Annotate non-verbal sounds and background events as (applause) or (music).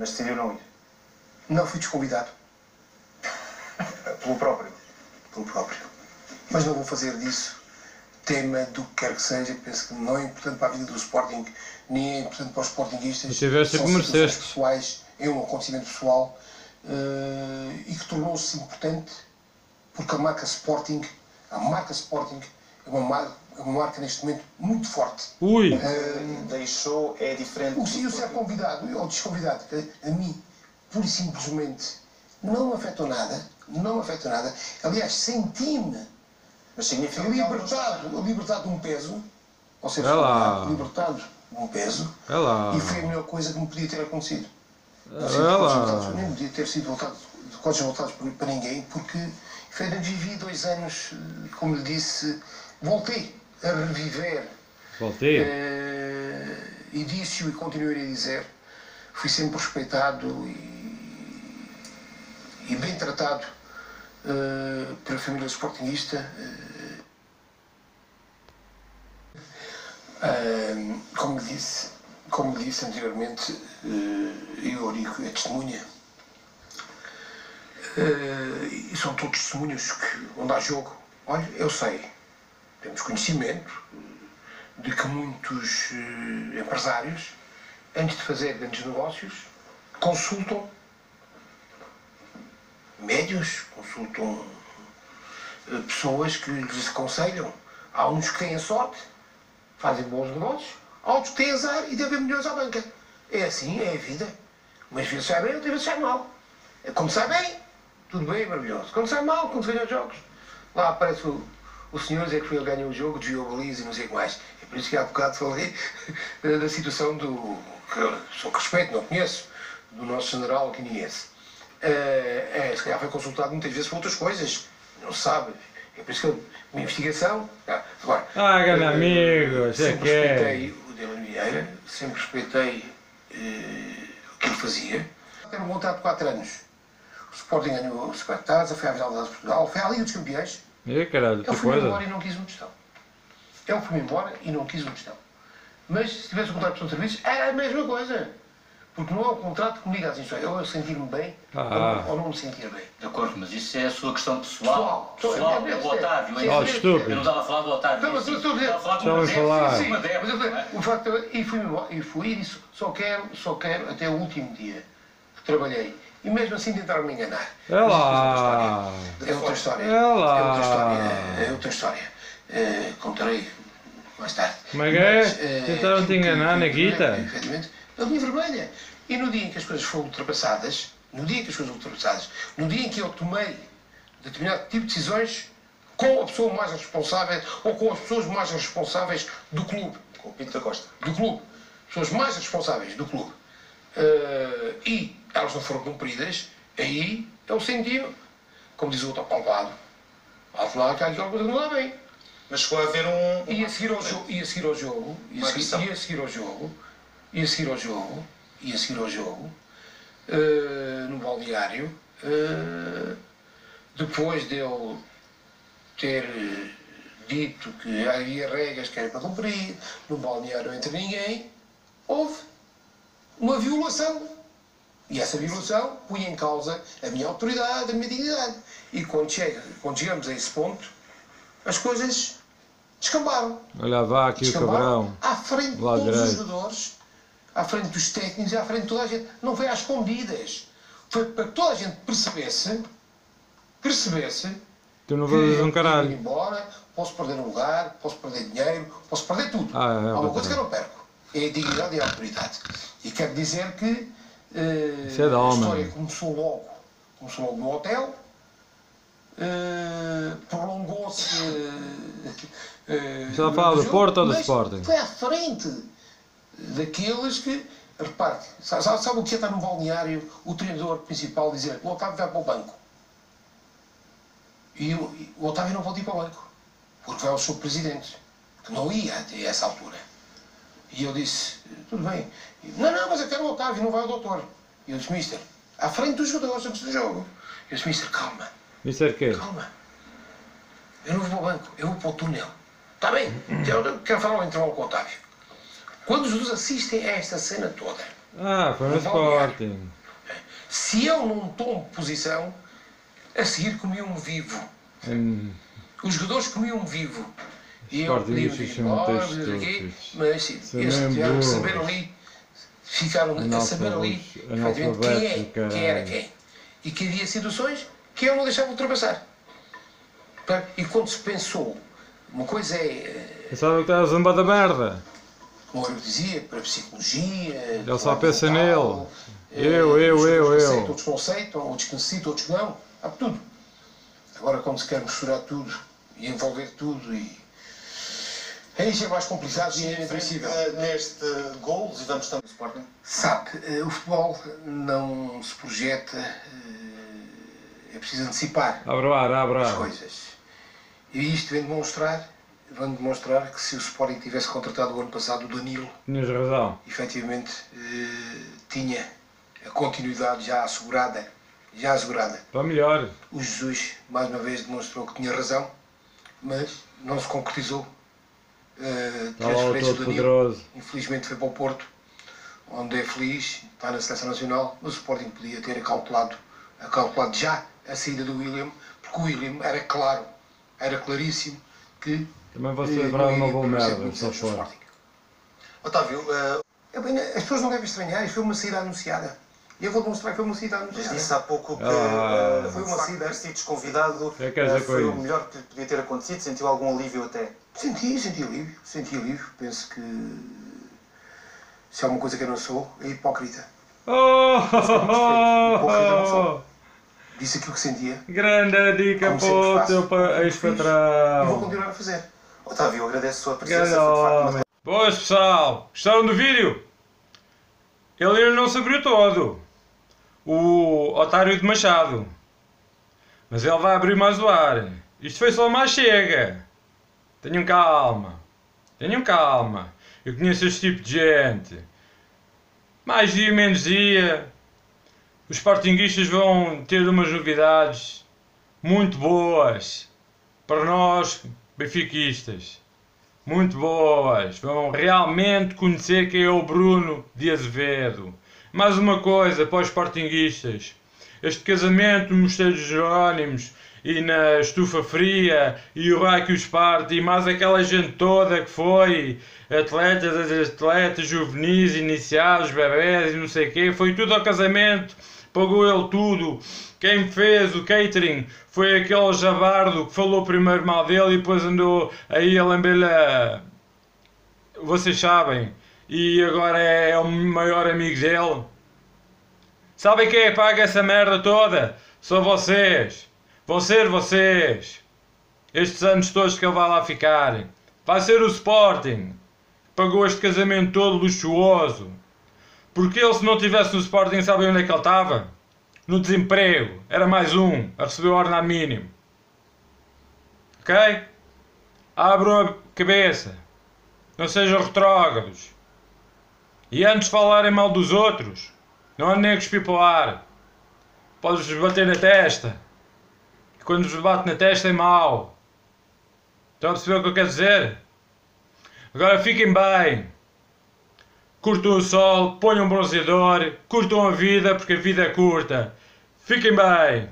Mas decidiu não ir. Não fui desconvidado. (laughs) Pelo próprio. Pelo próprio. Mas não vou fazer disso tema do que quer que seja. Penso que não é importante para a vida do Sporting, nem é importante para os Sportingistas. Tiveste São que mereceste. situações pessoais, é um acontecimento pessoal eh, e que tornou-se importante porque a marca Sporting, a marca Sporting é uma marca, uma marca neste momento muito forte. Ui! Eh, Deixou, é diferente. o se eu ser convidado ou desconvidado, a, a mim, pura e simplesmente, não me afetou nada, não me afetou nada. Aliás, senti-me que alguns- libertado, libertado de um peso, ou seja, É libertado de um peso, É e foi a melhor coisa que me podia ter acontecido. Não É voltados, nem podia ter sido voltado de códigos voltados para, para ninguém, porque efetivamente vivi dois anos, eh, como lhe disse, voltei a reviver Voltei. eh, e disse-o e continuarei a dizer, fui sempre respeitado e, e bem tratado eh, pela família sportinguista. Eh, como disse, como disse anteriormente, eh, e o Eurico é testemunha. E são todos testemunhos que, onde há jogo. Olha, eu sei, temos conhecimento, de que muitos eh, empresários, antes de fazer grandes negócios, consultam médios, consultam eh, pessoas que lhes aconselham. Há uns que têm sorte, fazem bons negócios, há outros que têm azar e devem milhões à banca. É assim, é a vida. Umas vezes sai bem, outras vezes sai mal. Quando sai bem, tudo bem, maravilhoso. Quando sai mal, quando se ganha os jogos, lá aparece o, o senhor dizer que foi ele ganhou o jogo, desviou baliza e não sei mais. É por isso que há bocado falei (laughs) da situação do, que sou que respeito, não conheço, do nosso general quiniense. É, é, se calhar foi consultado muitas vezes por outras coisas, não sabe. É por isso que eu, uma investigação. ah, Agora, Ah, grande eh, amigo, é sempre que é. respeitei o Dylan Vieira, sempre respeitei eh, o que ele fazia. Teve um contrato de 4 anos. O Sporting ganhou o Supertaça, foi à final da de Portugal, foi à Liga dos Campeões. E caralho, Ele foi embora coisa. e não quis um tostão. Ele foi embora e não quis um tostão. Mas se tivesse um contrato de serviços, era a mesma coisa. Porque não é um contrato que me liga às instruções. Eu sentir-me bem Ah. ou não me sentir bem. De acordo, mas isso é a sua questão pessoal. Pessoal. Pessoal, É, é, é o Otávio. é, é, Oh, estúpido. Eu não estava a falar do Otávio. Não, mas eu estou a dizer- Estava a falar. Sim, sim, mas eu o facto é, e fui, embora- e fui e disse, só quero, só quero até o último dia que trabalhei. E mesmo assim tentaram me enganar. É lá. É outra história. É lá. É outra história. É outra história. Eh, contarei mais tarde. Como é que é? Mas, eh, Tentaram te enganar na guita? Efetivamente, a linha vermelha. E no dia em que as coisas foram ultrapassadas, no dia em que as coisas foram ultrapassadas, no dia em que eu tomei determinado tipo de decisões com a pessoa mais responsável ou com as pessoas mais responsáveis do clube, Com o Pinto da Costa. do clube, pessoas mais responsáveis do clube, eh, e elas não foram cumpridas, aí eu senti, como diz o outro palpado, alto lá que há alguma coisa não dá bem. Mas chegou a haver um. E a seguir ao jogo, e a seguir ao jogo, e a seguir, e a seguir ao jogo, e a seguir ao jogo, e a seguir ao jogo, eh, no balneário, eh, depois de eu ter dito que havia regras que era para cumprir, no balneário entre ninguém, houve uma violação. E essa violação punha em causa a minha autoridade, a minha dignidade. E quando, chega, quando chegamos a esse ponto, as coisas descambaram. Olha, vá aqui o cabrão. à frente de todos os jogadores, à frente dos técnicos à frente de toda a gente. Não foi às escondidas. Foi para que toda a gente percebesse, percebesse Tu não eu um caralho. posso ir embora, posso perder um lugar, posso perder dinheiro, posso perder tudo. Ah, é, é, Há uma coisa que eu não perco. É a dignidade e a autoridade. E quero dizer que Isso é de a história começou logo, começou logo no hotel, eh, prolongou-se. eh, Está a falar no do Porto ou do Sporting? Foi à frente daqueles que. Repare, sabe, sabe- o que é estar num balneário, o treinador principal dizer o Otávio vai para o banco. E o, e o Otávio não pode ir para o banco, porque vai ao seu presidente, que não ia até essa altura. E eu disse, tudo bem. Não, não, mas eu quero o Otávio, não vai o doutor. E eu disse, mister, à frente dos jogadores antes do jogo. Eu disse, mister, calma, é quê? calma. Eu não vou para o banco, eu vou para o túnel. Está bem, eu quero falar ao intervalo com o Otávio. Quando os dois assistem a esta cena toda, Ah, foi no Sporting. Se eu não tomo posição, a seguir comiam-me vivo. Hum, Os jogadores comiam-me vivo. E eu Sporting podia isto ir chama embora, textos não sei o quê, estúpidos. mas eles tiveram que saber ali, ficaram a saber ali, efetivamente, quem, é, quem era quem. E que havia situações que eu não deixava ultrapassar. E quando se pensou, uma coisa é, eh, Pensava que estava a zombar da merda. como eu dizia, para a psicologia, Ele só pensa nele. eh, Eu, eu, eu, eu. Outros não aceitam, outros que necessitam, outros não. Há tudo. Agora, quando se quer misturar tudo e envolver tudo, e... já é mais complicado e é Neste gol, e vamos também no Sporting. Sabe, eh, o futebol não se projeta, eh, é preciso antecipar as coisas. E isto vem demonstrar, vem demonstrar que se o Sporting tivesse contratado o ano passado o Danilo, Tinhas razão. efetivamente tinha a continuidade já assegurada, já assegurada. Para melhor. O Jesus, mais uma vez, demonstrou que tinha razão, mas não se concretizou. Uh, Está lá o transferência do todo poderoso. infelizmente foi para o Porto, onde é feliz, está na seleção nacional, mas o Sporting podia ter acautelado, acautelado já a saída do William, porque o William era claro, era claríssimo que Também você não brava uma boa merda, só no fora. Sporting. Otávio, É bem, As pessoas não devem estranhar, isto foi uma saída anunciada. E eu vou demonstrar que foi uma saída mas anunciada. disse há pouco que Ah. eh, Foi o uma saída. ter sido desconvidado É que foi o melhor que lhe podia ter acontecido. Sentiu algum alívio até. Senti, senti alívio, senti alívio. Penso que se há uma coisa que eu não sou, é hipócrita. Oh, Hipócrita Disse aquilo que sentia Grande dica para o teu pa- e vou ex-patrão. continuar a fazer. Otávio, agradeço a sua presença. Uma. Boas pessoal, gostaram do vídeo? Ele ainda não se abriu todo. O otário de Machado. Mas ele vai abrir mais o ar. Isto foi só uma chega. Tenham calma. Tenham calma. Eu conheço este tipo de gente. Mais dia, menos dia. Os Sportinguistas vão ter umas novidades muito boas para nós, benfiquistas. Muito boas. Vão realmente conhecer quem é o Bruno de Azevedo. Mais uma coisa para os Sportinguistas. Este casamento no Mosteiro dos Jerónimos e na Estufa Fria e o Raio Esparta e mais aquela gente toda que foi atletas, atletas juvenis, iniciados, bebés e não sei o quê, foi tudo ao casamento, pagou ele tudo. Quem fez o catering foi aquele jabardo que falou primeiro mal dele e depois andou aí a lamber-lhe a... Vocês sabem. E agora é o maior amigo dele. Sabem quem é que paga essa merda toda? São vocês. Vão ser vocês. Estes anos todos que ele vai lá ficar. Vai ser o Sporting. Pagou este casamento todo luxuoso. Porque ele se não tivesse no Sporting, sabem onde é que ele estava? No desemprego. Era mais um. A receber o ordenado mínimo. Ok? Abram a cabeça. Não sejam retrógrados. E antes de falarem mal dos outros, não andem a cuspir para o ar. Podes-vos bater na testa. Quando vos bate na testa é mau. Estão a perceber o que eu quero dizer? Agora fiquem bem. Curtam o sol, ponham um bronzeador, curtam a vida porque a vida é curta. Fiquem bem.